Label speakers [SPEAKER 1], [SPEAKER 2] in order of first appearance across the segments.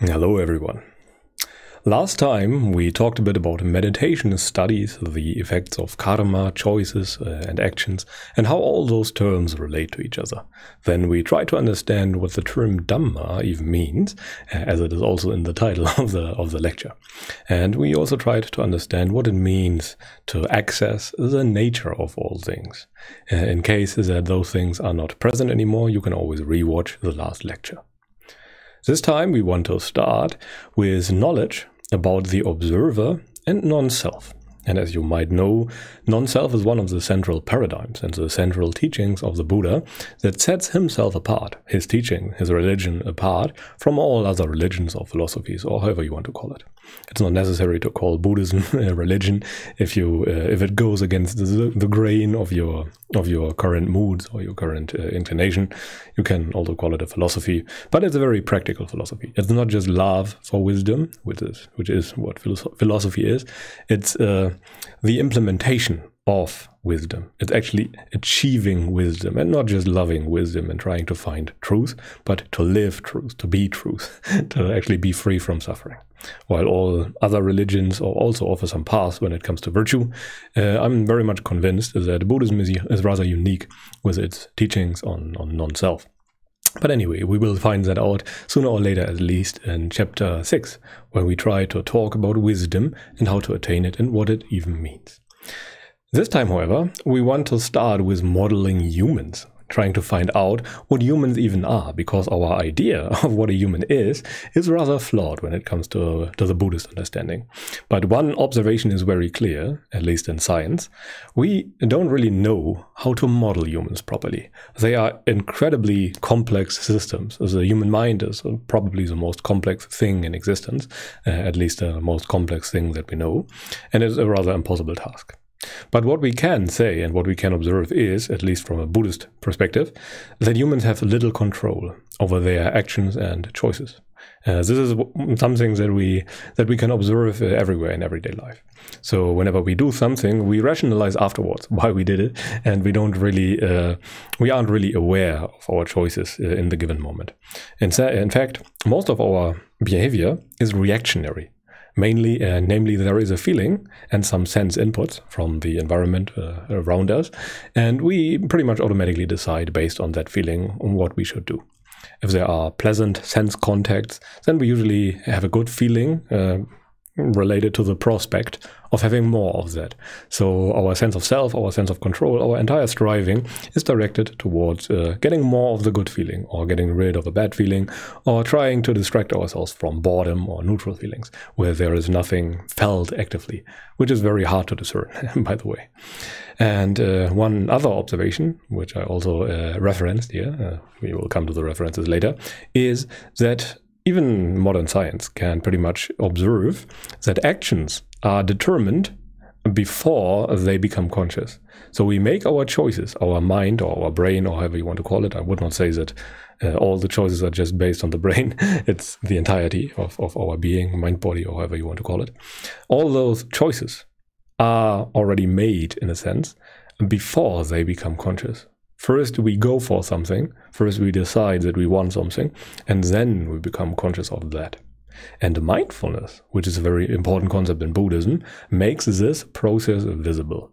[SPEAKER 1] Hello, everyone. Last time we talked a bit about meditation studies, the effects of karma, choices, uh, and actions, and how all those terms relate to each other. Then we tried to understand what the term Dhamma even means, uh, as it is also in the title of the of the lecture. And we also tried to understand what it means to access the nature of all things. Uh, in case that those things are not present anymore, you can always rewatch the last lecture. This time we want to start with knowledge about the observer and non self. And as you might know, non self is one of the central paradigms and the central teachings of the Buddha that sets himself apart, his teaching, his religion apart from all other religions or philosophies, or however you want to call it. It's not necessary to call Buddhism a religion if you uh, if it goes against the, the, grain of your of your current moods or your current uh, inclination. You can also call it a philosophy, but it's a very practical philosophy. It's not just love for wisdom, which is which is what philosophy is. It's uh, the implementation of wisdom. It's actually achieving wisdom and not just loving wisdom and trying to find truth, but to live truth, to be truth, to actually be free from suffering. While all other religions also offer some paths when it comes to virtue, uh, I'm very much convinced that Buddhism is, is rather unique with its teachings on, on non self. But anyway, we will find that out sooner or later, at least in chapter 6, where we try to talk about wisdom and how to attain it and what it even means. This time, however, we want to start with modeling humans, trying to find out what humans even are, because our idea of what a human is is rather flawed when it comes to, to the Buddhist understanding. But one observation is very clear, at least in science. We don't really know how to model humans properly. They are incredibly complex systems. The human mind is probably the most complex thing in existence, uh, at least the most complex thing that we know, and it's a rather impossible task. But what we can say and what we can observe is, at least from a Buddhist perspective, that humans have little control over their actions and choices. Uh, this is something that we that we can observe uh, everywhere in everyday life. So whenever we do something, we rationalize afterwards why we did it, and we don't really uh, we aren't really aware of our choices uh, in the given moment. In, in fact, most of our behavior is reactionary mainly, uh, namely, there is a feeling and some sense inputs from the environment uh, around us, and we pretty much automatically decide based on that feeling on what we should do. If there are pleasant sense contacts, then we usually have a good feeling uh, related to the prospect of having more of that. So our sense of self, our sense of control, our entire striving is directed towards uh, getting more of the good feeling or getting rid of a bad feeling or trying to distract ourselves from boredom or neutral feelings where there is nothing felt actively, which is very hard to discern, by the way. And uh, one other observation, which I also uh, referenced here, uh, we will come to the references later, is that even modern science can pretty much observe that actions are determined before they become conscious. So we make our choices, our mind or our brain, or however you want to call it. I would not say that uh, all the choices are just based on the brain. it's the entirety of, of our being, mind, body, or however you want to call it. All those choices are already made, in a sense, before they become conscious. First, we go for something. First, we decide that we want something, and then we become conscious of that. And mindfulness, which is a very important concept in Buddhism, makes this process visible.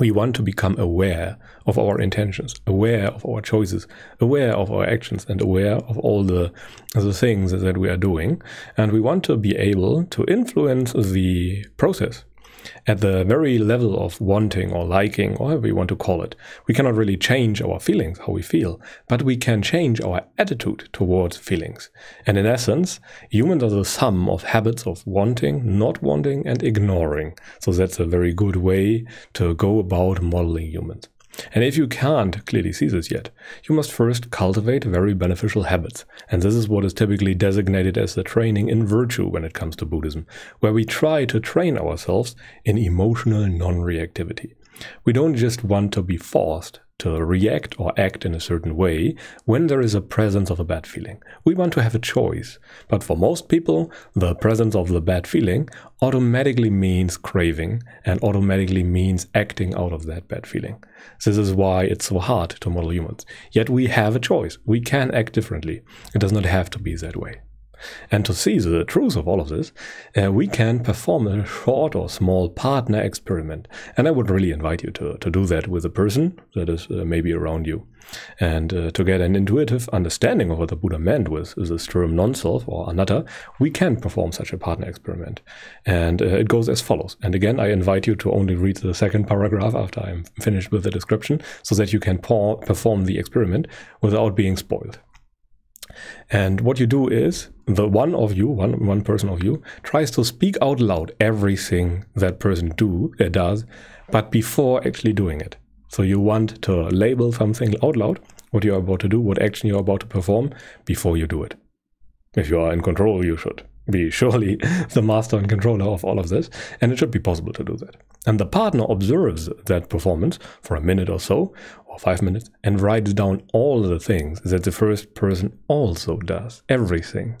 [SPEAKER 1] We want to become aware of our intentions, aware of our choices, aware of our actions, and aware of all the, the things that we are doing. And we want to be able to influence the process at the very level of wanting or liking, or however you want to call it. We cannot really change our feelings, how we feel, but we can change our attitude towards feelings. And in essence, humans are the sum of habits of wanting, not wanting, and ignoring. So that's a very good way to go about modeling humans. And if you can't clearly see this yet, you must first cultivate very beneficial habits. And this is what is typically designated as the training in virtue when it comes to Buddhism, where we try to train ourselves in emotional non reactivity. We don't just want to be forced to react or act in a certain way when there is a presence of a bad feeling. We want to have a choice. But for most people, the presence of the bad feeling automatically means craving and automatically means acting out of that bad feeling. This is why it's so hard to model humans. Yet we have a choice. We can act differently. It does not have to be that way. And to see the truth of all of this, uh, we can perform a short or small partner experiment. And I would really invite you to, to do that with a person that is uh, maybe around you. And uh, to get an intuitive understanding of what the Buddha meant with this term non-self or anatta, we can perform such a partner experiment. And uh, it goes as follows. And again, I invite you to only read the second paragraph after I'm finished with the description so that you can perform the experiment without being spoiled. And what you do is the one of you, one one person of you, tries to speak out loud everything that person do uh, does, but before actually doing it. So you want to label something out loud, what you are about to do, what action you are about to perform, before you do it. If you are in control, you should be surely the master and controller of all of this, and it should be possible to do that. And the partner observes that performance for a minute or so, or five minutes, and writes down all the things that the first person also does, everything.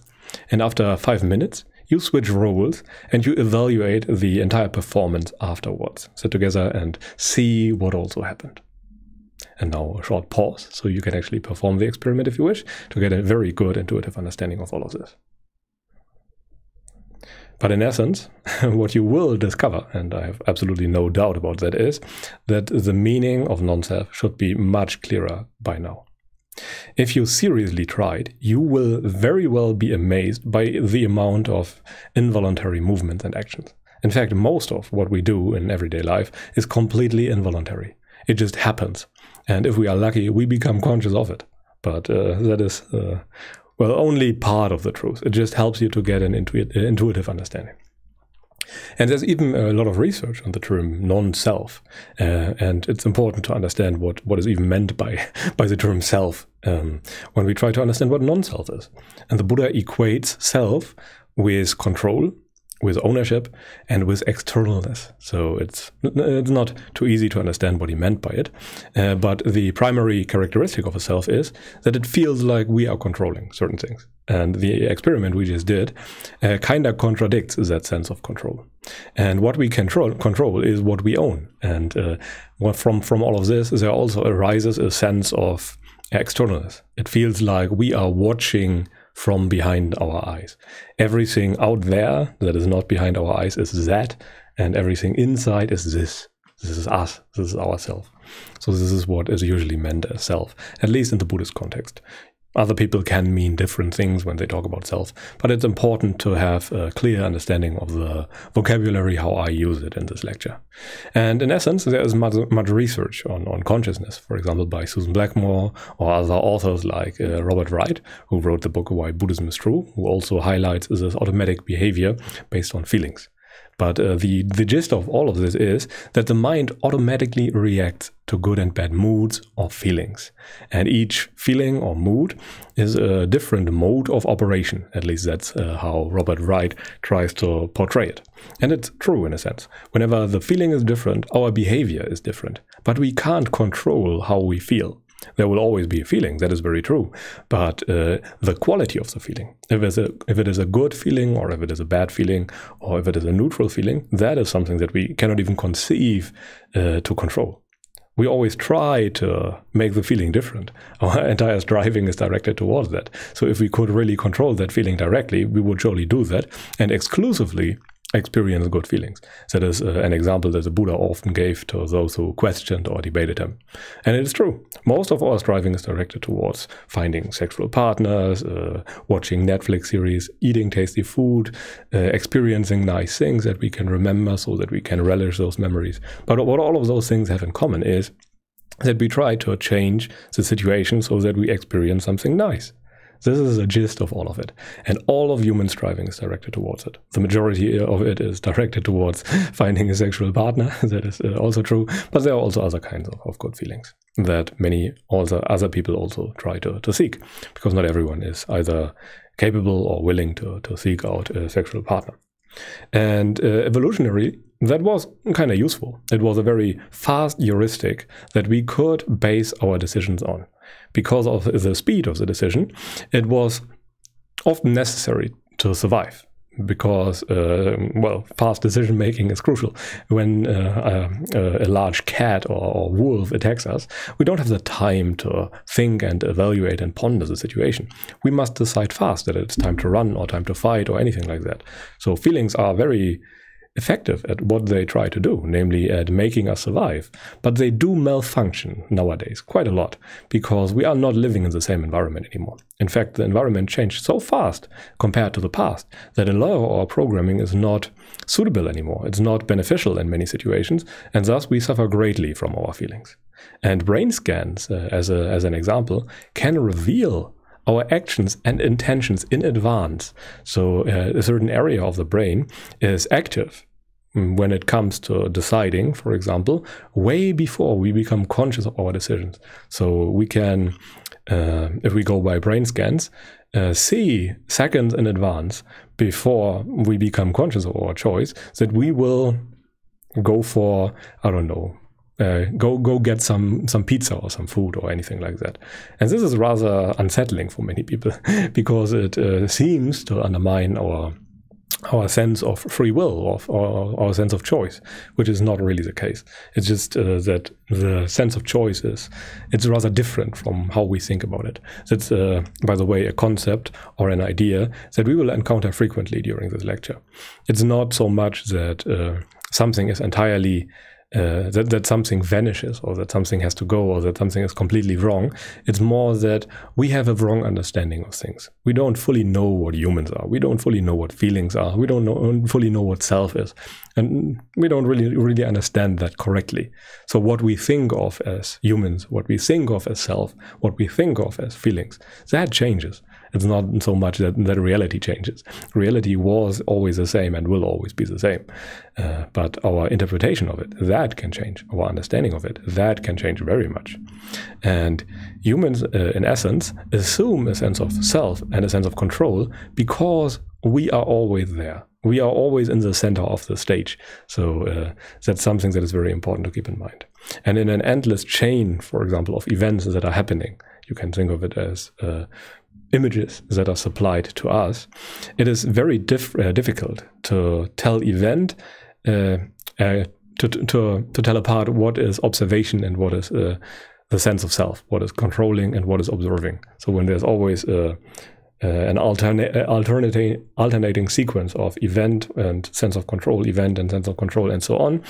[SPEAKER 1] And after five minutes, you switch roles and you evaluate the entire performance afterwards. Sit together and see what also happened. And now a short pause so you can actually perform the experiment if you wish to get a very good intuitive understanding of all of this. But in essence, what you will discover, and I have absolutely no doubt about that, is that the meaning of non self should be much clearer by now. If you seriously tried, you will very well be amazed by the amount of involuntary movements and actions. In fact, most of what we do in everyday life is completely involuntary. It just happens. And if we are lucky, we become conscious of it. But uh, that is uh, well, only part of the truth. It just helps you to get an intuit intuitive understanding. And there's even a lot of research on the term non-self, uh, and it's important to understand what, what is even meant by by the term self um, when we try to understand what non-self is. And the Buddha equates self with control, with ownership and with externalness. So it's it's not too easy to understand what he meant by it. Uh, but the primary characteristic of a self is that it feels like we are controlling certain things. And the experiment we just did uh, kind of contradicts that sense of control. And what we control control is what we own. And uh, from from all of this, there also arises a sense of externalness. It feels like we are watching from behind our eyes. Everything out there that is not behind our eyes is that, and everything inside is this. This is us. This is ourself. So this is what is usually meant as self, at least in the Buddhist context. Other people can mean different things when they talk about self, but it's important to have a clear understanding of the vocabulary, how I use it in this lecture. And in essence, there is much, much research on, on consciousness, for example, by Susan Blackmore or other authors like uh, Robert Wright, who wrote the book Why Buddhism is True, who also highlights this automatic behavior based on feelings. But uh, the, the gist of all of this is that the mind automatically reacts to good and bad moods or feelings. And each feeling or mood is a different mode of operation. At least that's uh, how Robert Wright tries to portray it. And it's true in a sense. Whenever the feeling is different, our behavior is different. But we can't control how we feel. There will always be a feeling, that is very true. But uh, the quality of the feeling, if, it's a, if it is a good feeling, or if it is a bad feeling, or if it is a neutral feeling, that is something that we cannot even conceive uh, to control. We always try to make the feeling different. Our entire striving is directed towards that. So, if we could really control that feeling directly, we would surely do that and exclusively experience good feelings. That is uh, an example that the Buddha often gave to those who questioned or debated him. And it is true. Most of our striving is directed towards finding sexual partners, uh, watching Netflix series, eating tasty food, uh, experiencing nice things that we can remember so that we can relish those memories. But what all of those things have in common is that we try to change the situation so that we experience something nice. This is the gist of all of it. And all of human striving is directed towards it. The majority of it is directed towards finding a sexual partner. that is uh, also true. But there are also other kinds of, of good feelings that many also other people also try to, to seek. Because not everyone is either capable or willing to, to seek out a sexual partner. And uh, evolutionary, that was kind of useful. It was a very fast heuristic that we could base our decisions on because of the speed of the decision, it was often necessary to survive. because, uh, well, fast decision making is crucial. When uh, a, a, large cat or, or, wolf attacks us, we don't have the time to think and evaluate and ponder the situation. We must decide fast that it's time to run or time to fight or anything like that. So feelings are very effective at what they try to do, namely at making us survive. But they do malfunction nowadays quite a lot because we are not living in the same environment anymore. In fact, the environment changed so fast compared to the past that a lot of our programming is not suitable anymore. It's not beneficial in many situations, and thus we suffer greatly from our feelings. And brain scans, uh, as, a, as an example, can reveal our actions and intentions in advance. So uh, a certain area of the brain is active when it comes to deciding, for example, way before we become conscious of our decisions. So we can, uh, if we go by brain scans, uh, see seconds in advance before we become conscious of our choice that we will go for, I don't know, uh, go go get some some pizza or some food or anything like that. And this is rather unsettling for many people because it uh, seems to undermine our our sense of free will or our sense of choice, which is not really the case. It's just uh, that the sense of choice is it's rather different from how we think about it. That's uh, by the way a concept or an idea that we will encounter frequently during this lecture. It's not so much that uh, something is entirely uh, that, that something vanishes or that something has to go or that something is completely wrong. It's more that we have a wrong understanding of things. We don't fully know what humans are. We don't fully know what feelings are. We don't know, fully know what self is. And we don't really, really understand that correctly. So what we think of as humans, what we think of as self, what we think of as feelings, that changes. It's not so much that, that reality changes. Reality was always the same and will always be the same. Uh, but our interpretation of it, that can change. Our understanding of it, that can change very much. And humans, uh, in essence, assume a sense of self and a sense of control because we are always there. We are always in the center of the stage. So uh, that's something that is very important to keep in mind. And in an endless chain, for example, of events that are happening, you can think of it as uh, images that are supplied to us, it is very uh, difficult to tell event uh, uh, to, to, to tell apart what is observation and what is uh, the sense of self, what is controlling and what is observing. So when there's always a uh, an alternate, uh, alternating, alternating sequence of event and sense of control, event and sense of control, and so on,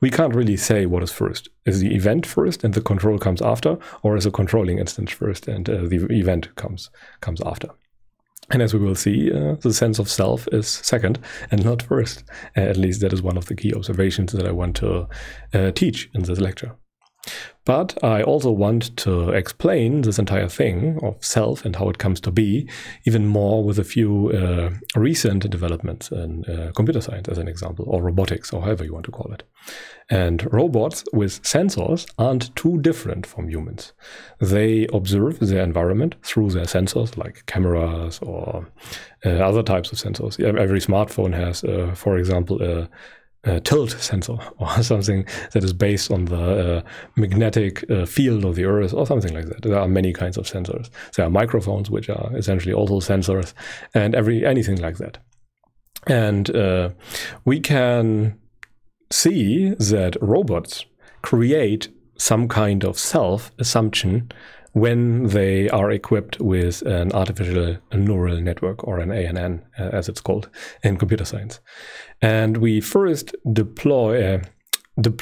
[SPEAKER 1] we can't really say what is first. Is the event first and the control comes after, or is the controlling instance first and uh, the event comes comes after? And as we will see, uh, the sense of self is second and not first. Uh, at least that is one of the key observations that I want to uh, teach in this lecture. But I also want to explain this entire thing of self and how it comes to be even more with a few uh, recent developments in uh, computer science, as an example, or robotics, or however you want to call it. And robots with sensors aren't too different from humans. They observe their environment through their sensors, like cameras or uh, other types of sensors. Every smartphone has, uh, for example, a uh, tilt sensor or something that is based on the uh, magnetic uh, field of the earth or something like that. There are many kinds of sensors. There are microphones, which are essentially also sensors, and every anything like that. And uh, we can see that robots create some kind of self assumption when they are equipped with an artificial neural network or an ANN, uh, as it's called in computer science. And we first deploy, uh,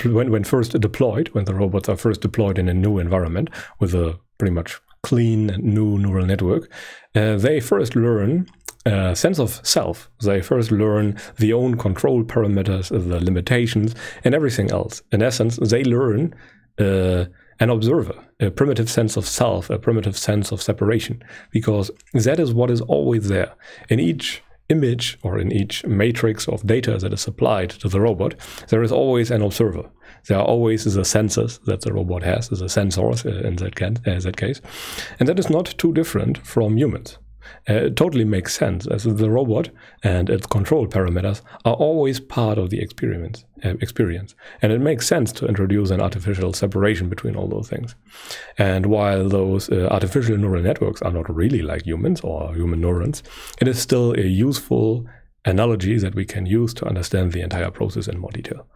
[SPEAKER 1] when, when first deployed, when the robots are first deployed in a new environment with a pretty much clean new neural network, uh, they first learn a sense of self. They first learn the own control parameters, the limitations, and everything else. In essence, they learn uh, an observer, a primitive sense of self, a primitive sense of separation, because that is what is always there. In each image or in each matrix of data that is supplied to the robot, there is always an observer. There are always the sensors that the robot has, the sensors uh, in uh, that case. And that is not too different from humans. Uh, it totally makes sense as the robot and its control parameters are always part of the uh, experience. And it makes sense to introduce an artificial separation between all those things. And while those uh, artificial neural networks are not really like humans or human neurons, it is still a useful analogy that we can use to understand the entire process in more detail.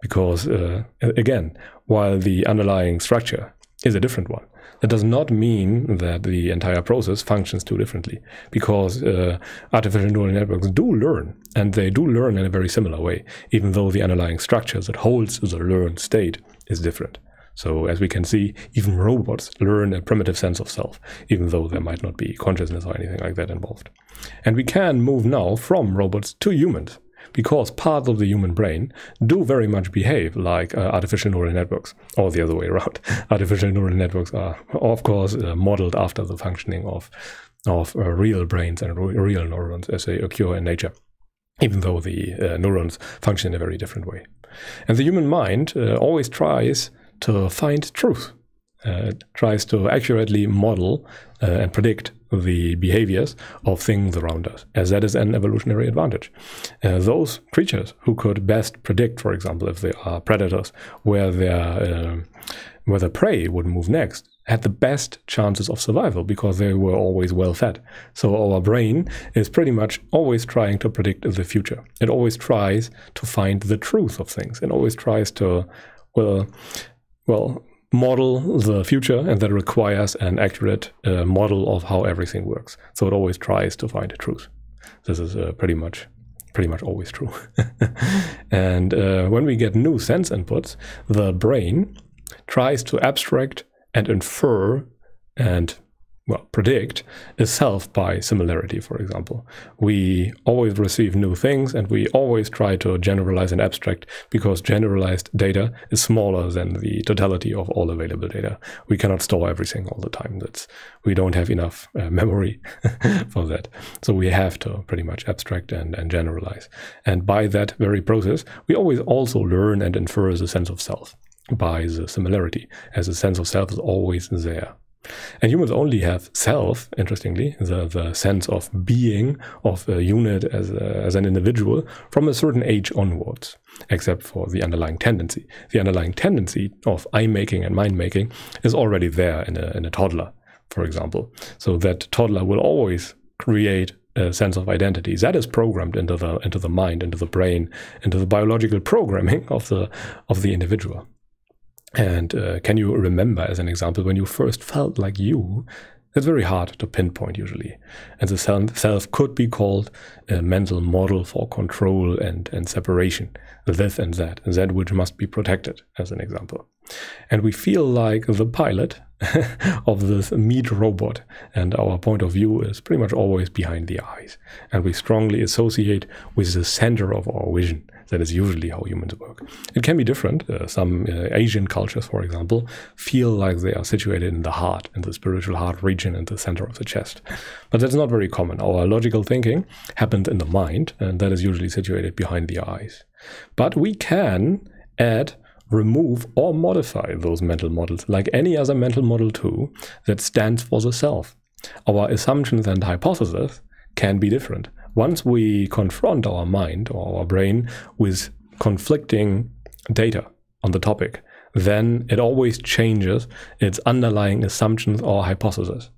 [SPEAKER 1] Because, uh, again, while the underlying structure is a different one, that does not mean that the entire process functions too differently, because uh, artificial neural networks do learn, and they do learn in a very similar way, even though the underlying structure that holds the learned state is different. So as we can see, even robots learn a primitive sense of self, even though there might not be consciousness or anything like that involved. And we can move now from robots to humans, because parts of the human brain do very much behave like uh, artificial neural networks, or the other way around. artificial neural networks are, of course, uh, modeled after the functioning of, of uh, real brains and real neurons as they occur in nature, even though the uh, neurons function in a very different way. And the human mind uh, always tries to find truth. Uh, tries to accurately model uh, and predict the behaviors of things around us, as that is an evolutionary advantage. Uh, those creatures who could best predict, for example, if they are predators, where their uh, where the prey would move next, had the best chances of survival because they were always well fed. So our brain is pretty much always trying to predict the future. It always tries to find the truth of things. It always tries to, well, well, model the future, and that requires an accurate uh, model of how everything works. So it always tries to find the truth. This is uh, pretty much pretty much always true. and uh, when we get new sense inputs, the brain tries to abstract and infer and well, predict is self by similarity, for example. We always receive new things and we always try to generalize and abstract because generalized data is smaller than the totality of all available data. We cannot store everything all the time. That's we don't have enough uh, memory for that. So we have to pretty much abstract and, and generalize. And by that very process, we always also learn and infer the sense of self by the similarity, as the sense of self is always there. And humans only have self, interestingly, the, the sense of being of a unit as, a, as an individual from a certain age onwards, except for the underlying tendency. The underlying tendency of I making and mind making is already there in a, in a toddler, for example. So that toddler will always create a sense of identity that is programmed into the into the mind, into the brain, into the biological programming of the of the individual. And uh, can you remember, as an example, when you first felt like you? It's very hard to pinpoint usually. And the self could be called a mental model for control and, and separation, this and that, that which must be protected, as an example. And we feel like the pilot of this meat robot, and our point of view is pretty much always behind the eyes. And we strongly associate with the center of our vision. That is usually how humans work. It can be different. Uh, some uh, Asian cultures, for example, feel like they are situated in the heart, in the spiritual heart region, in the center of the chest. But that's not very common. Our logical thinking happens in the mind, and that is usually situated behind the eyes. But we can add remove or modify those mental models like any other mental model too that stands for the self. Our assumptions and hypotheses can be different. Once we confront our mind or our brain with conflicting data on the topic, then it always changes its underlying assumptions or hypotheses.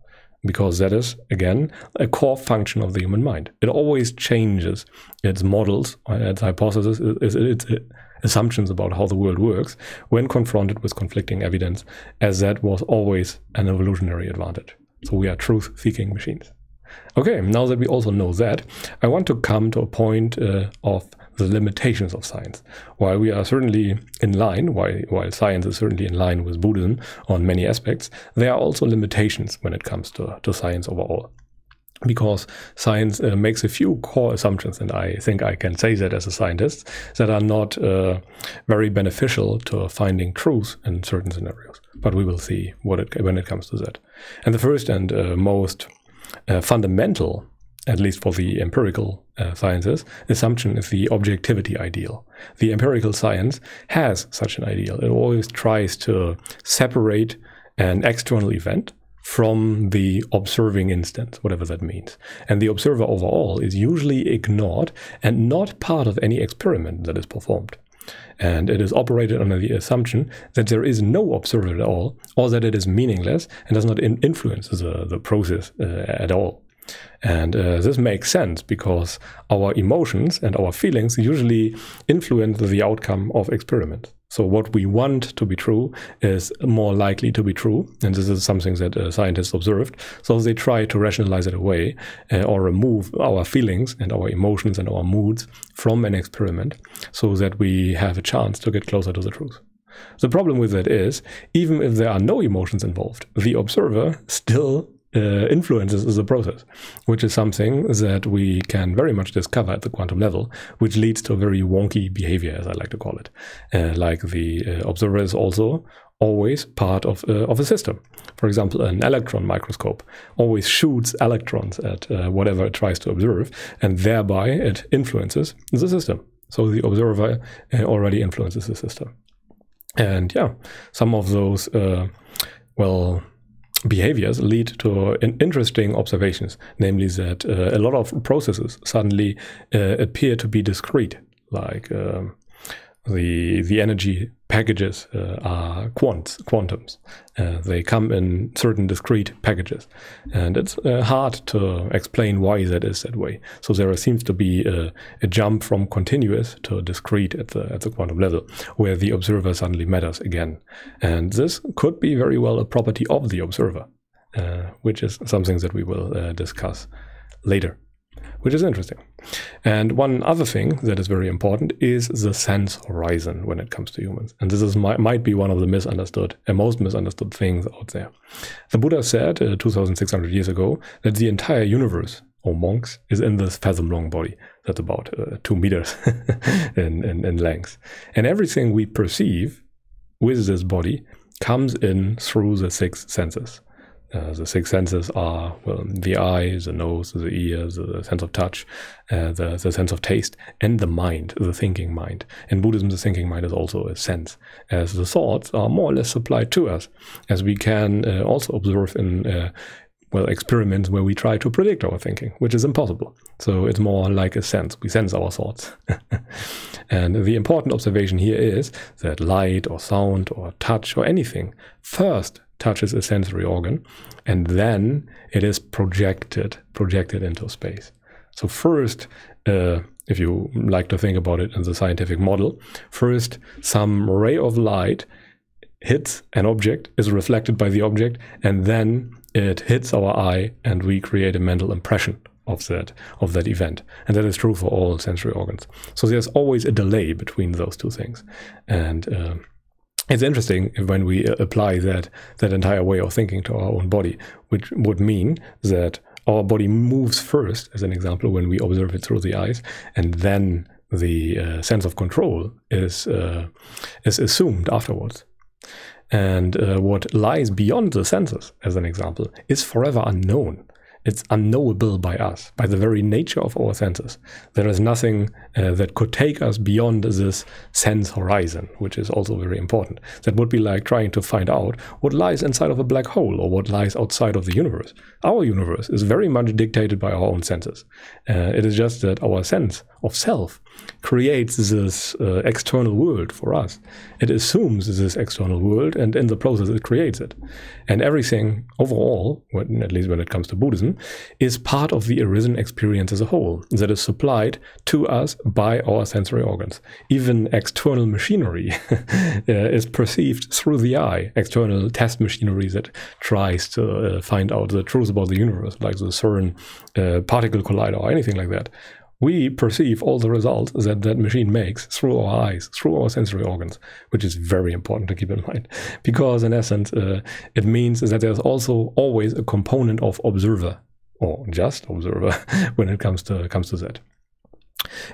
[SPEAKER 1] Because that is, again, a core function of the human mind. It always changes its models, uh, its hypotheses, its, its, its assumptions about how the world works when confronted with conflicting evidence, as that was always an evolutionary advantage. So we are truth seeking machines. Okay, now that we also know that, I want to come to a point uh, of the limitations of science. While we are certainly in line, while, while science is certainly in line with Buddhism on many aspects, there are also limitations when it comes to, to science overall. Because science uh, makes a few core assumptions, and I think I can say that as a scientist, that are not uh, very beneficial to finding truth in certain scenarios. But we will see what it, when it comes to that. And the first and uh, most uh, fundamental, at least for the empirical uh, sciences, assumption is the objectivity ideal. The empirical science has such an ideal. It always tries to separate an external event from the observing instance, whatever that means. And the observer overall is usually ignored and not part of any experiment that is performed. And it is operated under the assumption that there is no observer at all, or that it is meaningless and does not in influence the, the process uh, at all. And uh, this makes sense because our emotions and our feelings usually influence the outcome of experiments. So what we want to be true is more likely to be true, and this is something that uh, scientists observed. So they try to rationalize it away uh, or remove our feelings and our emotions and our moods from an experiment, so that we have a chance to get closer to the truth. The problem with that is, even if there are no emotions involved, the observer still uh, influences the process, which is something that we can very much discover at the quantum level, which leads to a very wonky behavior, as I like to call it. Uh, like the uh, observer is also always part of, uh, of a system. For example, an electron microscope always shoots electrons at uh, whatever it tries to observe, and thereby it influences the system. So the observer uh, already influences the system. And yeah, some of those, well, behaviors lead to interesting observations, namely that uh, a lot of processes suddenly uh, appear to be discrete, like um, the the energy packages uh, are quants, quantums. Uh, they come in certain discrete packages, and it's uh, hard to explain why that is that way. So there seems to be a, a, jump from continuous to discrete at the at the quantum level, where the observer suddenly matters again, and this could be very well a property of the observer, uh, which is something that we will uh, discuss later which is interesting. And one other thing that is very important is the sense horizon when it comes to humans. And this is might be one of the misunderstood and most misunderstood things out there. The Buddha said uh, 2,600 years ago that the entire universe or monks is in this fathom long body that's about uh, two meters in, in, in length. And everything we perceive with this body comes in through the six senses. Uh, the six senses are well, the eye, the nose, the ear, the sense of touch, uh, the, the sense of taste, and the mind, the thinking mind. In Buddhism, the thinking mind is also a sense, as the thoughts are more or less supplied to us, as we can uh, also observe in uh, well experiments where we try to predict our thinking, which is impossible. So it's more like a sense. We sense our thoughts. and the important observation here is that light or sound or touch or anything first touches a sensory organ, and then it is projected projected into space. So first, uh, if you like to think about it in the scientific model, first some ray of light hits an object, is reflected by the object, and then it hits our eye, and we create a mental impression of that of that event. And that is true for all sensory organs. So there's always a delay between those two things. And uh, it's interesting when we uh, apply that that entire way of thinking to our own body, which would mean that our body moves first, as an example, when we observe it through the eyes, and then the uh, sense of control is uh, is assumed afterwards. And uh, what lies beyond the senses, as an example, is forever unknown it's unknowable by us, by the very nature of our senses. There is nothing uh, that could take us beyond this sense horizon, which is also very important. That would be like trying to find out what lies inside of a black hole or what lies outside of the universe. Our universe is very much dictated by our own senses. Uh, it is just that our sense of self creates this uh, external world for us. It assumes this external world, and in the process, it creates it. And everything overall, when, at least when it comes to Buddhism, is part of the arisen experience as a whole that is supplied to us by our sensory organs. Even external machinery uh, is perceived through the eye, external test machinery that tries to uh, find out the truth about the universe, like the CERN uh, particle collider or anything like that we perceive all the results that that machine makes through our eyes, through our sensory organs, which is very important to keep in mind. Because in essence, uh, it means that there's also always a component of observer or just observer when it comes to comes to that.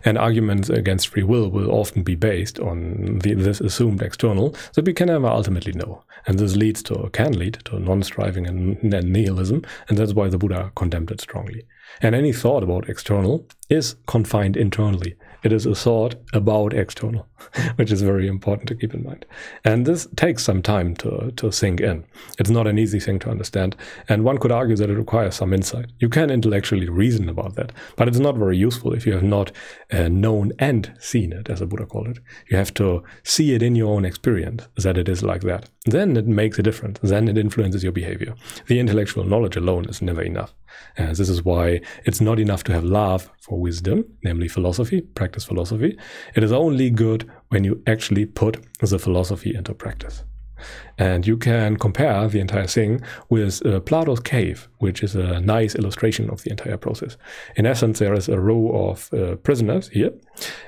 [SPEAKER 1] And arguments against free will will often be based on the, this assumed external that we can never ultimately know. And this leads to, can lead to non-striving and, and nihilism, and that's why the Buddha condemned it strongly. And any thought about external is confined internally. It is a thought about external, which is very important to keep in mind. And this takes some time to, to sink in. It's not an easy thing to understand. And one could argue that it requires some insight. You can intellectually reason about that, but it's not very useful if you have not uh, known and seen it, as the Buddha called it. You have to see it in your own experience that it is like that. Then it makes a difference. Then it influences your behavior. The intellectual knowledge alone is never enough. And this is why it's not enough to have love for wisdom, namely philosophy, practice philosophy. It is only good when you actually put the philosophy into practice. And you can compare the entire thing with uh, Plato's cave, which is a nice illustration of the entire process. In essence, there is a row of uh, prisoners here,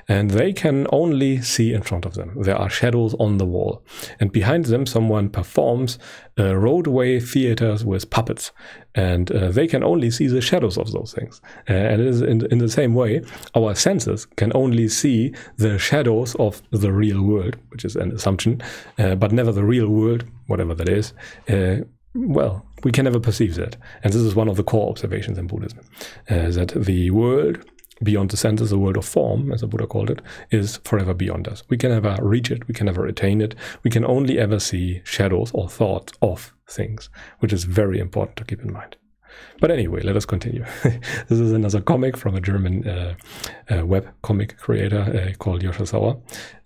[SPEAKER 1] and they can only see in front of them. There are shadows on the wall, and behind them, someone performs uh, roadway theaters with puppets, and uh, they can only see the shadows of those things. Uh, and in, in the same way, our senses can only see the shadows of the real world, which is an assumption, uh, but never the real world, whatever that is. Uh, well, we can never perceive that. And this is one of the core observations in Buddhism, uh, that the world beyond the senses, the world of form, as the Buddha called it, is forever beyond us. We can never reach it, we can never attain it. We can only ever see shadows or thoughts of things, which is very important to keep in mind. But anyway, let us continue. this is another comic from a German uh, uh, web comic creator uh, called Joscha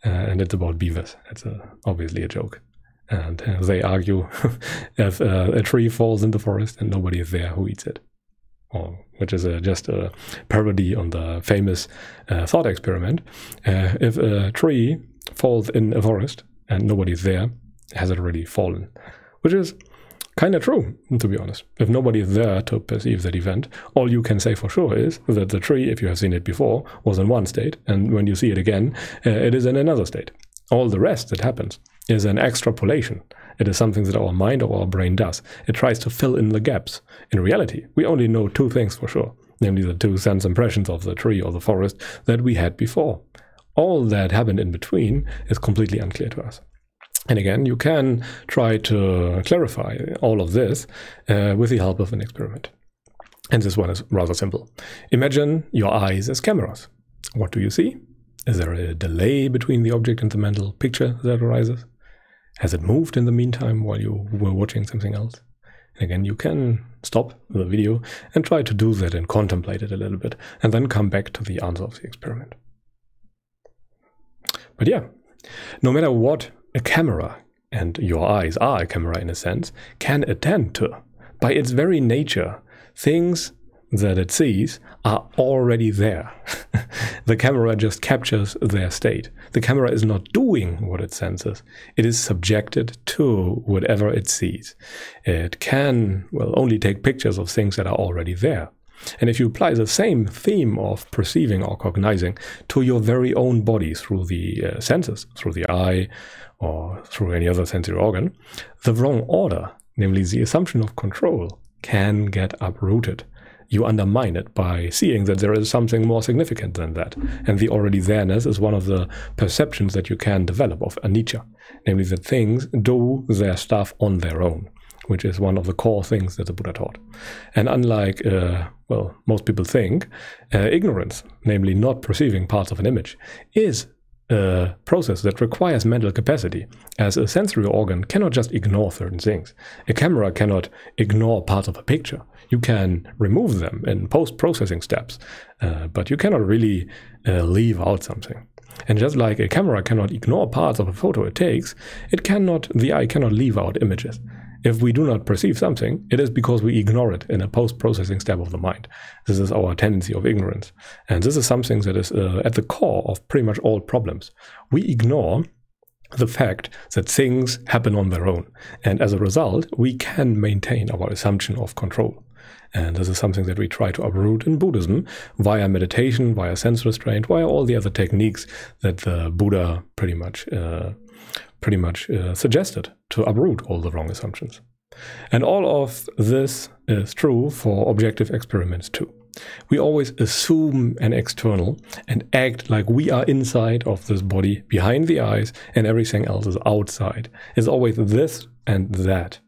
[SPEAKER 1] uh, and it's about beavers. It's obviously a joke. And uh, they argue if uh, a tree falls in the forest and nobody is there, who eats it? Or, which is a, just a parody on the famous thought experiment. if a tree falls in a forest and nobody's there, has it already fallen? Which is kind of true, to be honest. If nobody is there to perceive that event, all you can say for sure is that the tree, if you have seen it before, was in one state, and when you see it again, uh, it is in another state. All the rest that happens is an extrapolation. It is something that our mind or our brain does. It tries to fill in the gaps. In reality, we only know two things for sure, namely the two sense impressions of the tree or the forest that we had before. All that happened in between is completely unclear to us. And again, you can try to clarify all of this uh, with the help of an experiment. And this one is rather simple. Imagine your eyes as cameras. What do you see? Is there a delay between the object and the mental picture that arises? Has it moved in the meantime while you were watching something else? And again, you can stop the video and try to do that and contemplate it a little bit, and then come back to the answer of the experiment. But yeah, no matter what a camera, and your eyes are a camera in a sense, can attend to. By its very nature, things that it sees are already there. the camera just captures their state. The camera is not doing what it senses. It is subjected to whatever it sees. It can, well, only take pictures of things that are already there. And if you apply the same theme of perceiving or cognizing to your very own body through the uh, senses, through the eye or through any other sensory organ, the wrong order, namely the assumption of control, can get uprooted. You undermine it by seeing that there is something more significant than that. And the already there-ness is one of the perceptions that you can develop of anicca, namely that things do their stuff on their own which is one of the core things that the Buddha taught. And unlike, uh, well, most people think, uh, ignorance, namely not perceiving parts of an image, is a process that requires mental capacity, as a sensory organ cannot just ignore certain things. A camera cannot ignore parts of a picture. You can remove them in post processing steps, uh, but you cannot really uh, leave out something. And just like a camera cannot ignore parts of a photo it takes, it cannot, the eye cannot leave out images. If we do not perceive something, it is because we ignore it in a post processing step of the mind. This is our tendency of ignorance. And this is something that is uh, at the core of pretty much all problems. We ignore the fact that things happen on their own. And as a result, we can maintain our assumption of control. And this is something that we try to uproot in Buddhism via meditation, via sense restraint, via all the other techniques that the Buddha pretty much uh, pretty much uh, suggested to uproot all the wrong assumptions. And all of this is true for objective experiments too. We always assume an external and act like we are inside of this body, behind the eyes, and everything else is outside. It's always this and that.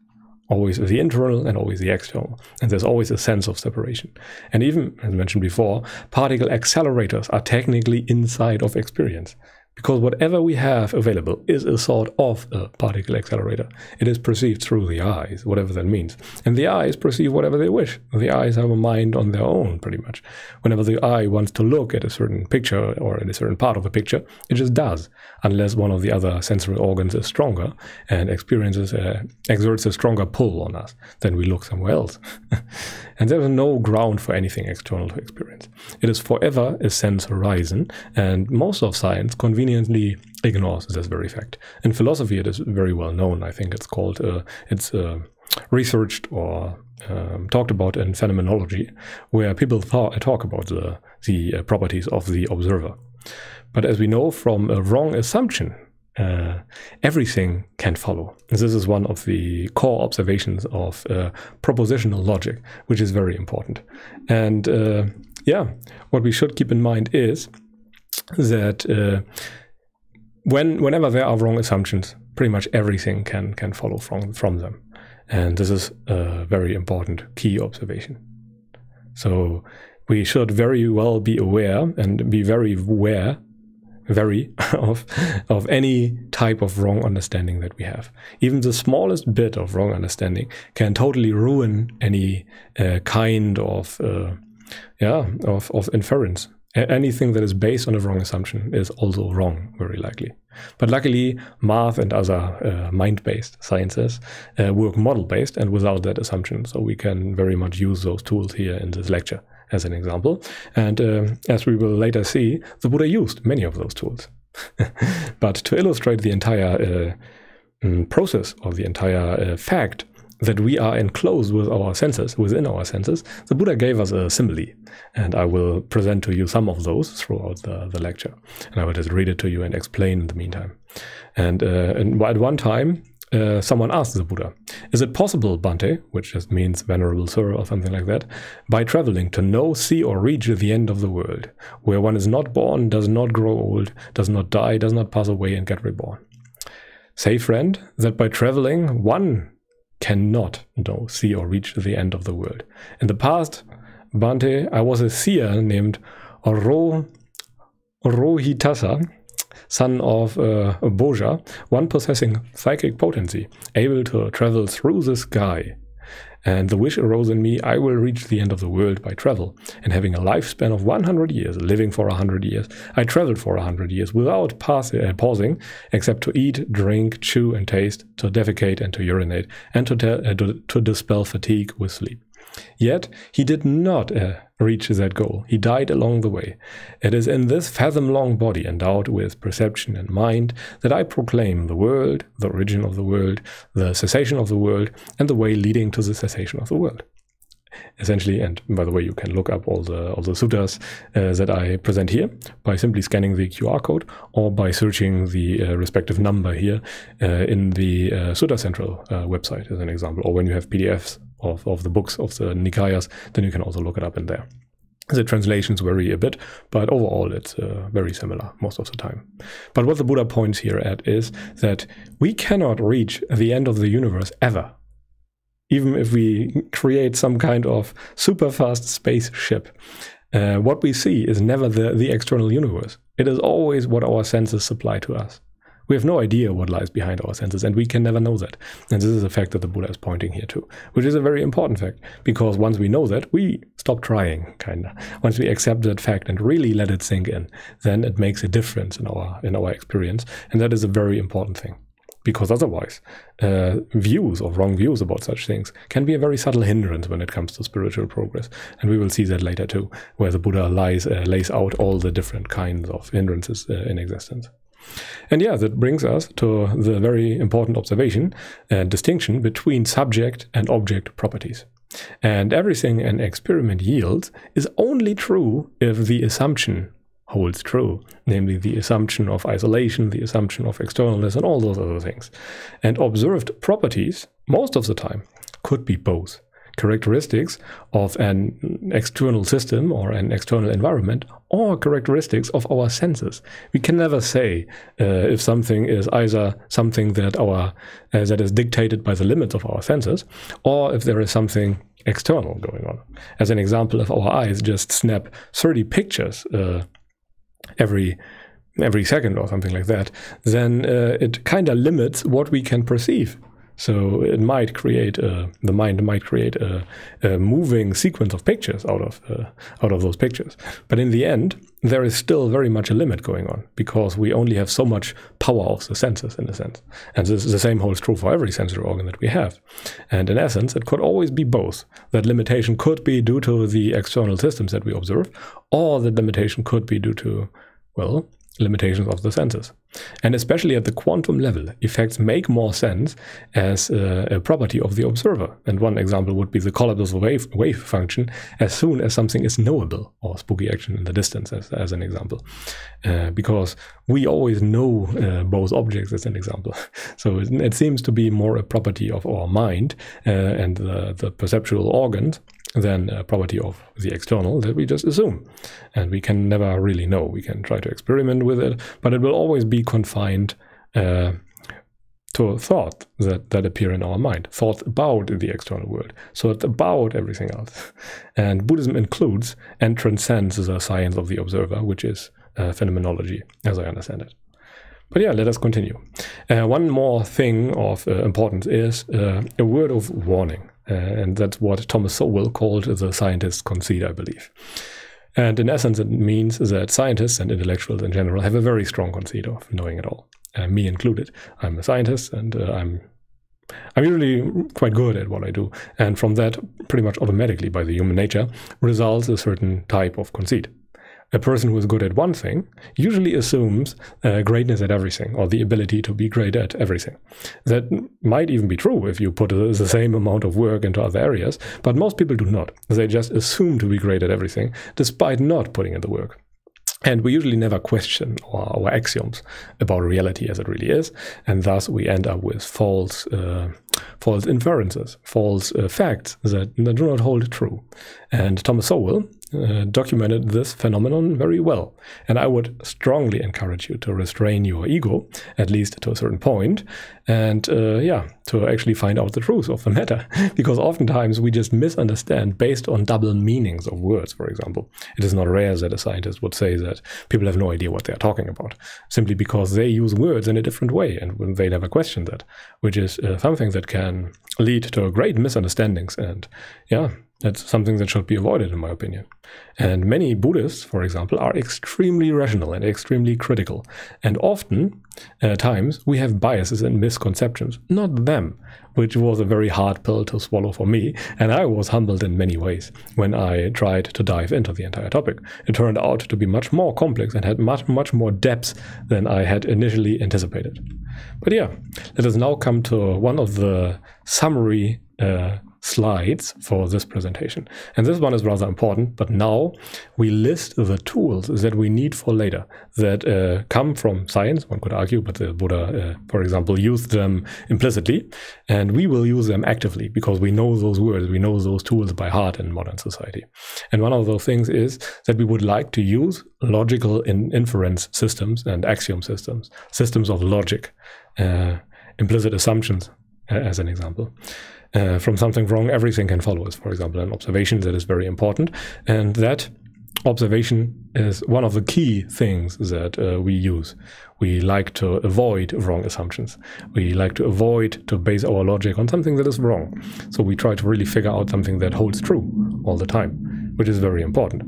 [SPEAKER 1] Always the internal and always the external. And there's always a sense of separation. And even, as mentioned before, particle accelerators are technically inside of experience because whatever we have available is a sort of a particle accelerator. It is perceived through the eyes, whatever that means. And the eyes perceive whatever they wish. The eyes have a mind on their own, pretty much. Whenever the eye wants to look at a certain picture or at a certain part of a picture, it just does, unless one of the other sensory organs is stronger and experiences a, exerts a stronger pull on us, then we look somewhere else. and there is no ground for anything external to experience. It is forever a sense horizon, and most of science conveniently ignores this very fact. In philosophy, it is very well known. I think it's called, uh, it's uh, researched or um, talked about in phenomenology, where people talk about the, the uh, properties of the observer. But as we know from a wrong assumption, uh, everything can follow. This is one of the core observations of uh, propositional logic, which is very important. And uh, yeah, what we should keep in mind is that uh, when whenever there are wrong assumptions, pretty much everything can can follow from from them, and this is a very important key observation. So we should very well be aware and be very aware very of of any type of wrong understanding that we have. Even the smallest bit of wrong understanding can totally ruin any uh, kind of uh, yeah of, of inference anything that is based on a wrong assumption is also wrong, very likely. But luckily, math and other uh, mind based sciences uh, work model based and without that assumption. So we can very much use those tools here in this lecture as an example. And uh, as we will later see, the Buddha used many of those tools. but to illustrate the entire uh, mm, process or the entire uh, fact that we are enclosed with our senses, within our senses, the Buddha gave us a simile. And I will present to you some of those throughout the, the lecture. And I will just read it to you and explain in the meantime. And, uh, and at one time, uh, someone asked the Buddha, Is it possible, Bhante, which just means venerable sir or something like that, by traveling to know, see, or reach the end of the world, where one is not born, does not grow old, does not die, does not pass away, and get reborn? Say, friend, that by traveling, one cannot know, see, or reach the end of the world. In the past, Bhante, I was a seer named Ro, Rohitassa, son of uh, Bhoja, one possessing psychic potency, able to travel through the sky. And the wish arose in me I will reach the end of the world by travel. And having a lifespan of 100 years, living for 100 years, I traveled for 100 years without pass- uh, pausing, except to eat, drink, chew, and taste, to defecate and to urinate, and to, uh, to, to dispel fatigue with sleep. Yet he did not uh, reach that goal. He died along the way. It is in this fathom long body endowed with perception and mind that I proclaim the world, the origin of the world, the cessation of the world, and the way leading to the cessation of the world. Essentially, and by the way, you can look up all the all the suttas uh, that I present here by simply scanning the QR code or by searching the uh, respective number here uh, in the uh, Sutta Central uh, website as an example, or when you have PDFs of, of the books of the Nikayas, then you can also look it up in there. The translations vary a bit, but overall it's uh, very similar most of the time. But what the Buddha points here at is that we cannot reach the end of the universe ever. Even if we create some kind of super fast spaceship, uh, what we see is never the, the external universe. It is always what our senses supply to us. We have no idea what lies behind our senses, and we can never know that. And this is a fact that the Buddha is pointing here to, which is a very important fact, because once we know that, we stop trying, kinda. Once we accept that fact and really let it sink in, then it makes a difference in our in our experience, and that is a very important thing. Because otherwise, uh, views or wrong views about such things can be a very subtle hindrance when it comes to spiritual progress, and we will see that later too, where the Buddha lies, uh, lays out all the different kinds of hindrances uh, in existence. And yeah, that brings us to the very important observation and distinction between subject and object properties. And everything an experiment yields is only true if the assumption holds true, namely the assumption of isolation, the assumption of externalness, and all those other things. And observed properties, most of the time, could be both characteristics of an external system or an external environment or characteristics of our senses. We can never say uh, if something is either something that our uh, that is dictated by the limits of our senses or if there is something external going on. As an example, if our eyes just snap 30 pictures uh, every every second or something like that, then uh, it kind of limits what we can perceive. So it might create a, the mind might create a, a moving sequence of pictures out of uh, out of those pictures. But in the end, there is still very much a limit going on because we only have so much power of the senses in a sense. And this, the same holds true for every sensory organ that we have. And in essence, it could always be both. That limitation could be due to the external systems that we observe, or that limitation could be due to, well, limitations of the senses. And especially at the quantum level, effects make more sense as a, a, property of the observer. And one example would be the collapse of wave, wave function as soon as something is knowable, or spooky action in the distance, as, as an example. Uh, because we always know uh, both objects as an example. So it, it, seems to be more a property of our mind uh, and the, the perceptual organs than a property of the external that we just assume. And we can never really know. We can try to experiment with it, but it will always be confined uh, to thought that, that appear in our mind, thoughts about the external world. So it's about everything else. And Buddhism includes and transcends the science of the observer, which is uh, phenomenology, as I understand it. But yeah, let us continue. Uh, one more thing of uh, importance is uh, a word of warning. Uh, and that's what Thomas Sowell called the scientist conceit, I believe. And in essence, it means that scientists and intellectuals in general have a very strong conceit of knowing it all, uh, me included. I'm a scientist and uh, I'm I'm usually quite good at what I do, and from that, pretty much automatically by the human nature, results a certain type of conceit a person who is good at one thing usually assumes uh, greatness at everything or the ability to be great at everything. That might even be true if you put the same amount of work into other areas, but most people do not. They just assume to be great at everything despite not putting in the work. And we usually never question our, our, axioms about reality as it really is, and thus we end up with false, uh, false inferences, false uh, facts that, that do not hold true. And Thomas Sowell uh, documented this phenomenon very well. And I would strongly encourage you to restrain your ego, at least to a certain point, and uh, yeah, to actually find out the truth of the matter. because oftentimes we just misunderstand based on double meanings of words, for example. It is not rare that a scientist would say that people have no idea what they are talking about, simply because they use words in a different way and they never question that, which is uh, something that can lead to great misunderstandings and, yeah, that's something that should be avoided, in my opinion. And many Buddhists, for example, are extremely rational and extremely critical. And often, at times, we have biases and misconceptions, not them, which was a very hard pill to swallow for me. And I was humbled in many ways when I tried to dive into the entire topic. It turned out to be much more complex and had much, much more depth than I had initially anticipated. But yeah, let us now come to one of the summary. Uh, slides for this presentation. And this one is rather important, but now we list the tools that we need for later that uh, come from science, one could argue, but the Buddha, uh, for example, used them implicitly, and we will use them actively because we know those words, we know those tools by heart in modern society. And one of those things is that we would like to use logical in inference systems and axiom systems, systems of logic, uh, implicit assumptions, as an example uh, from something wrong, everything can follow us. For example, an observation that is very important, and that observation is one of the key things that uh, we use. We like to avoid wrong assumptions. We like to avoid to base our logic on something that is wrong. So we try to really figure out something that holds true all the time, which is very important.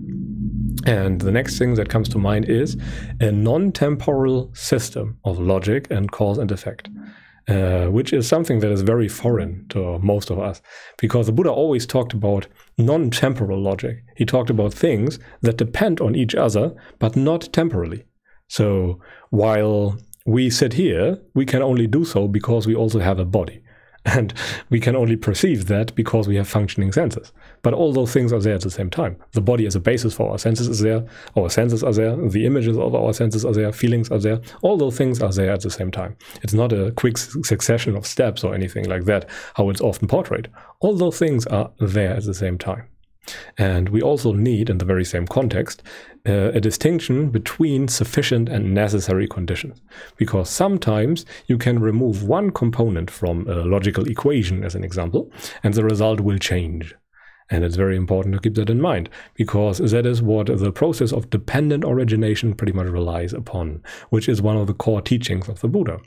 [SPEAKER 1] And the next thing that comes to mind is a non temporal system of logic and cause and effect. Uh, which is something that is very foreign to most of us, because the Buddha always talked about non temporal logic. He talked about things that depend on each other, but not temporally. So while we sit here, we can only do so because we also have a body. And we can only perceive that because we have functioning senses. But all those things are there at the same time. The body as a basis for our senses is there, our senses are there, the images of our senses are there, feelings are there. All those things are there at the same time. It's not a quick succession of steps or anything like that, how it's often portrayed. All those things are there at the same time. And we also need, in the very same context, uh, a distinction between sufficient and necessary conditions. Because sometimes you can remove one component from a logical equation, as an example, and the result will change. And it's very important to keep that in mind because that is what the process of dependent origination pretty much relies upon, which is one of the core teachings of the Buddha.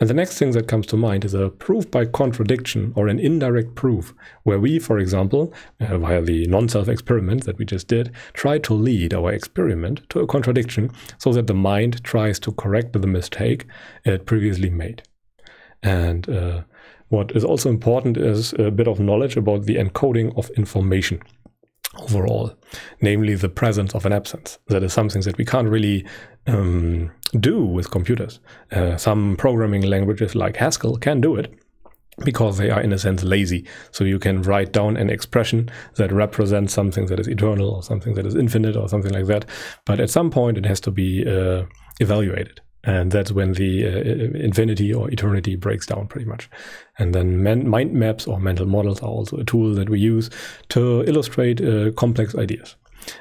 [SPEAKER 1] And the next thing that comes to mind is a proof by contradiction or an indirect proof, where we, for example, uh, via the non self experiment that we just did, try to lead our experiment to a contradiction so that the mind tries to correct the mistake it previously made. And uh, what is also important is a bit of knowledge about the encoding of information overall, namely the presence of an absence. That is something that we can't really um, do with computers. Uh, some programming languages like Haskell can do it because they are in a sense lazy. So you can write down an expression that represents something that is eternal or something that is infinite or something like that. But at some point it has to be uh, evaluated. And that's when the uh, infinity or eternity breaks down pretty much. And then mind maps or mental models are also a tool that we use to illustrate uh, complex ideas.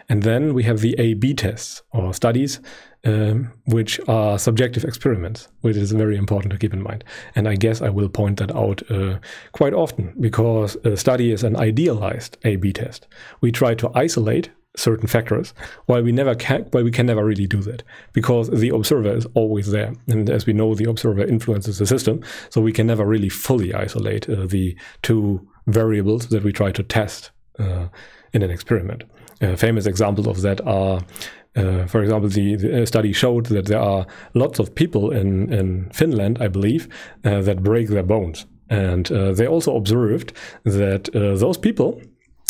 [SPEAKER 1] And then we have the A-B tests or studies, um, which are subjective experiments, which is very important to keep in mind. And I guess I will point that out uh, quite often because a study is an idealized A-B test. We try to isolate certain factors while we never can while we can never really do that because the observer is always there and as we know the observer influences the system so we can never really fully isolate uh, the two variables that we try to test uh, in an experiment uh, famous examples of that are uh, for example, the, the, study showed that there are lots of people in, in Finland, I believe, uh, that break their bones. And uh, they also observed that those people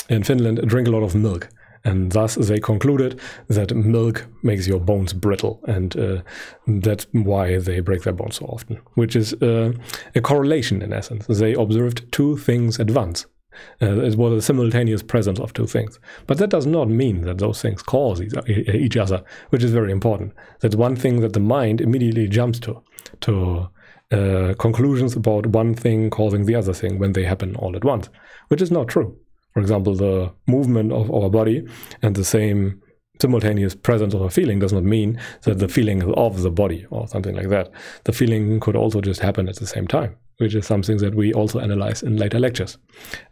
[SPEAKER 1] in Finland drink a lot of milk. And thus they concluded that milk makes your bones brittle, and uh, that's why they break their bones so often, which is uh, a correlation in essence. They observed two things at once. Uh, it was a simultaneous presence of two things. But that does not mean that those things cause each other, which is very important. That's one thing that the mind immediately jumps to, to uh, conclusions about one thing causing the other thing when they happen all at once, which is not true. For example, the movement of our body and the same simultaneous presence of a feeling does not mean that the feeling is of the body or something like that. The feeling could also just happen at the same time, which is something that we also analyze in later lectures,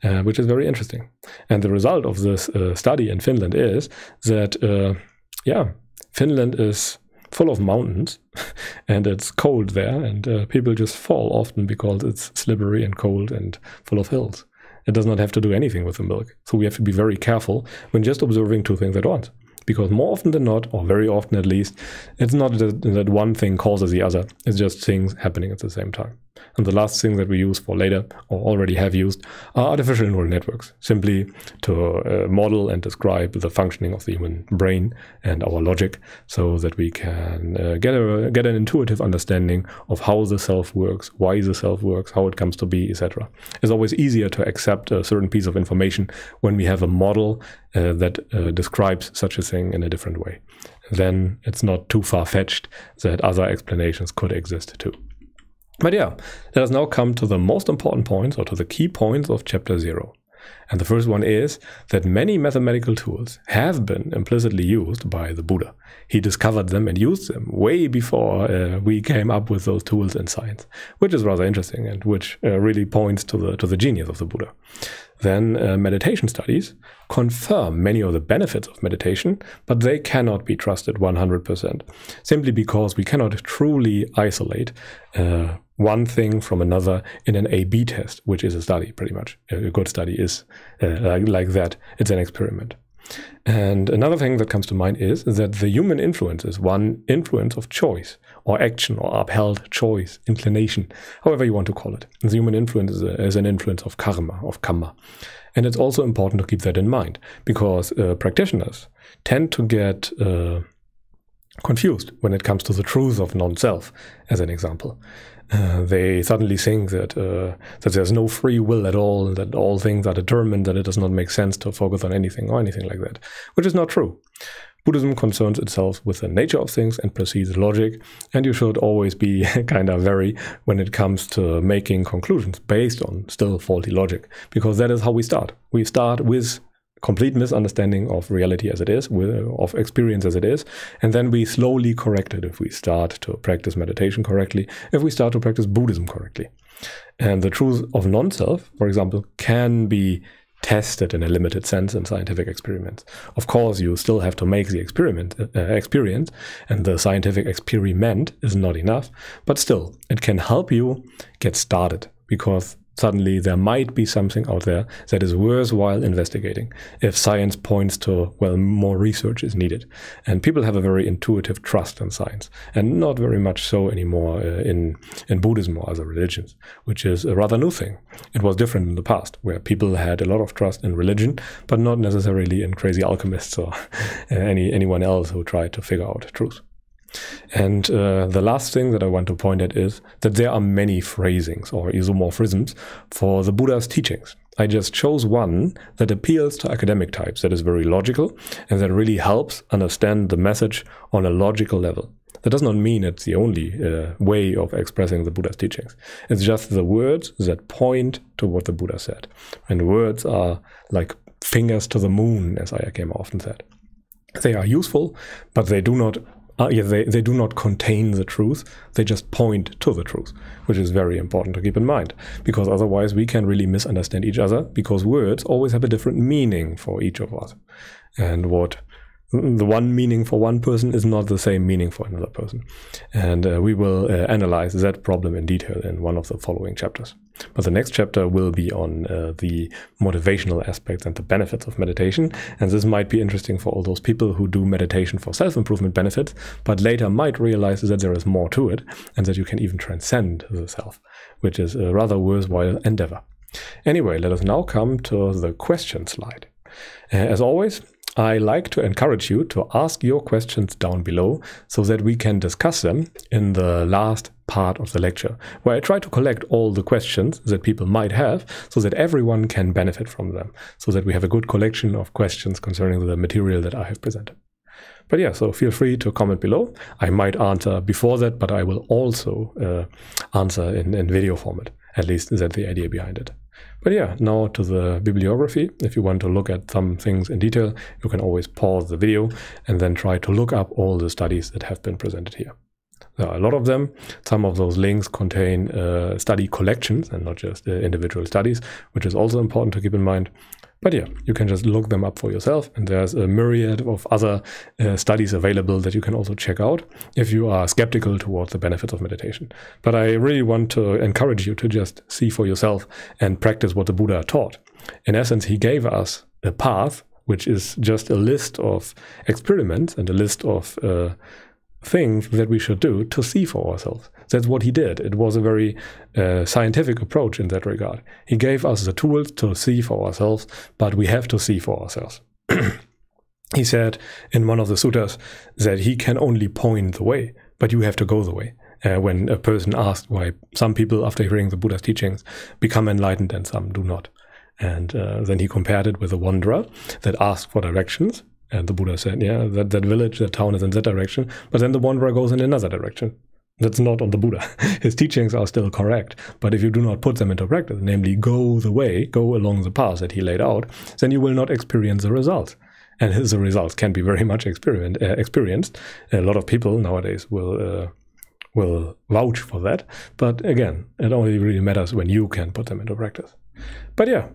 [SPEAKER 1] uh, which is very interesting. And the result of this uh, study in Finland is that, uh, yeah, Finland is full of mountains and it's cold there, and uh, people just fall often because it's slippery and cold and full of hills. It does not have to do anything with the milk. So we have to be very careful when just observing two things at once. Because more often than not, or very often at least, it's not that one thing causes the other. It's just things happening at the same time. And the last thing that we use for later, or already have used, are artificial neural networks, simply to uh, model and describe the functioning of the human brain and our logic, so that we can uh, get a get an intuitive understanding of how the self works, why the self works, how it comes to be, etc. It's always easier to accept a certain piece of information when we have a model uh, that uh, describes such a thing in a different way. Then it's not too far fetched that other explanations could exist too. But yeah, let us now come to the most important points or to the key points of chapter 0. And the first one is that many mathematical tools have been implicitly used by the Buddha. He discovered them and used them way before uh, we came up with those tools in science, which is rather interesting and which uh, really points to the to the genius of the Buddha. Then uh, meditation studies confirm many of the benefits of meditation, but they cannot be trusted 100%, simply because we cannot truly isolate uh, one thing from another in an A-B test, which is a study pretty much. A good study is uh, like, like that. It's an experiment. And another thing that comes to mind is that the human influence is one influence of choice or action or upheld choice, inclination, however you want to call it. The human influence is, a, is an influence of karma, of karma. And it's also important to keep that in mind because uh, practitioners tend to get uh, confused when it comes to the truth of non-self, as an example. They suddenly think that uh, that there's no free will at all, that all things are determined, that it does not make sense to focus on anything or anything like that, which is not true. Buddhism concerns itself with the nature of things and proceeds logic, and you should always be kind of wary when it comes to making conclusions based on still faulty logic, because that is how we start. We start with complete misunderstanding of reality as it is, of experience as it is, and then we slowly correct it if we start to practice meditation correctly, if we start to practice Buddhism correctly. And the truth of non self, for example, can be tested in a limited sense in scientific experiments. Of course, you still have to make the experiment uh, experience, and the scientific experiment is not enough, but still, it can help you get started because suddenly there might be something out there that is worthwhile investigating if science points to, well, more research is needed. And people have a very intuitive trust in science, and not very much so anymore uh, in, in Buddhism or other religions, which is a rather new thing. It was different in the past, where people had a lot of trust in religion, but not necessarily in crazy alchemists or any, anyone else who tried to figure out truth. And uh, the last thing that I want to point at is that there are many phrasings or isomorphisms for the Buddha's teachings. I just chose one that appeals to academic types, that is very logical, and that really helps understand the message on a logical level. That does not mean it's the only uh, way of expressing the Buddha's teachings. It's just the words that point to what the Buddha said. And words are like fingers to the moon, as Ayya often said. They are useful, but they do not uh, yeah, they, they do not contain the truth. They just point to the truth, which is very important to keep in mind, because otherwise we can really misunderstand each other because words always have a different meaning for each of us. And what the one meaning for one person is not the same meaning for another person. And uh, we will uh, analyze that problem in detail in one of the following chapters. But the next chapter will be on uh, the motivational aspects and the benefits of meditation. And this might be interesting for all those people who do meditation for self improvement benefits, but later might realize that there is more to it and that you can even transcend the self, which is a rather worthwhile endeavor. Anyway, let us now come to the question slide. Uh, as always, I like to encourage you to ask your questions down below so that we can discuss them in the last part of the lecture, where I try to collect all the questions that people might have so that everyone can benefit from them, so that we have a good collection of questions concerning the material that I have presented. But yeah, so feel free to comment below. I might answer before that, but I will also uh, answer in, in video format. At least that's the idea behind it. But yeah, now to the bibliography. If you want to look at some things in detail, you can always pause the video and then try to look up all the studies that have been presented here. There are a lot of them. Some of those links contain uh, study collections and not just uh, individual studies, which is also important to keep in mind. But yeah, you can just look them up for yourself. And there's a myriad of other uh, studies available that you can also check out if you are skeptical towards the benefits of meditation. But I really want to encourage you to just see for yourself and practice what the Buddha taught. In essence, he gave us a path, which is just a list of experiments and a list of uh, things that we should do to see for ourselves. That's what he did. It was a very uh, scientific approach in that regard. He gave us the tools to see for ourselves, but we have to see for ourselves. he said in one of the suttas that he can only point the way, but you have to go the way. Uh, when a person asked why some people, after hearing the Buddha's teachings, become enlightened and some do not. And uh, then he compared it with a wanderer that asked for directions and the Buddha said, yeah, that, that village, that town is in that direction. But then the wanderer goes in another direction. That's not on the Buddha. His teachings are still correct. But if you do not put them into practice, namely go the way, go along the path that he laid out, then you will not experience the results. And his results can be very much experienced. Uh, experienced. A lot of people nowadays will uh, will vouch for that. But again, it only really matters when you can put them into practice. But yeah,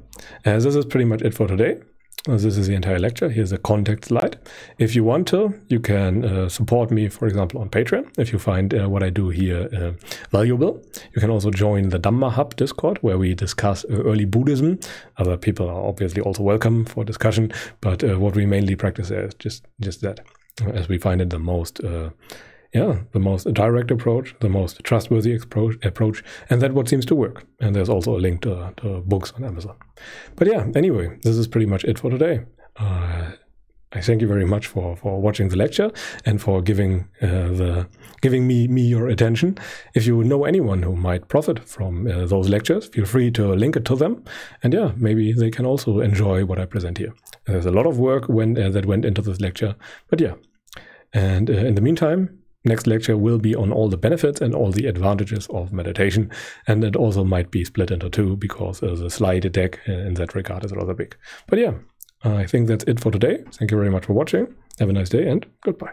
[SPEAKER 1] uh, this is pretty much it for today. This is the entire lecture. Here's a contact slide. If you want to, you can uh, support me, for example, on Patreon. If you find uh, what I do here uh, valuable, you can also join the Dhamma Hub Discord, where we discuss uh, early Buddhism. Other people are obviously also welcome for discussion, but uh, what we mainly practice is just just that, as we find it the most uh, yeah, the most direct approach, the most trustworthy approach, and that what seems to work. And there's also a link to, to books on Amazon. But yeah, anyway, this is pretty much it for today. Uh, I thank you very much for, for watching the lecture and for giving uh, the giving me me your attention. If you know anyone who might profit from uh, those lectures, feel free to link it to them. And yeah, maybe they can also enjoy what I present here. There's a lot of work when, uh, that went into this lecture, but yeah. And uh, in the meantime, Next lecture will be on all the benefits and all the advantages of meditation. And it also might be split into two because uh, the slide deck in that regard is rather big. But yeah, I think that's it for today. Thank you very much for watching. Have a nice day and goodbye.